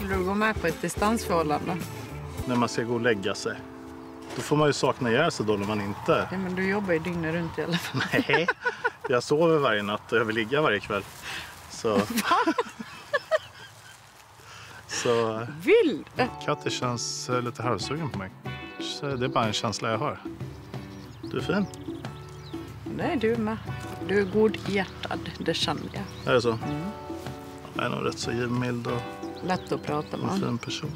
Skulle du gå med på ett distansförhållande? När man ska gå och lägga sig. Då får man ju sakna ihjäl sig då när man inte... Ja, men du jobbar ju dygnet runt i alla fall. Nej, jag sover varje natt och jag vill ligga varje kväll. Så... Så Vill du? Katte känns eh, lite halvsugen på mig. Så Det är bara en känsla jag har. Du är fin. Det är du med. Du är godhjärtad, det känner jag. Är det så? Jag är nog rätt så givmild och Lätt att prata en med. fin person.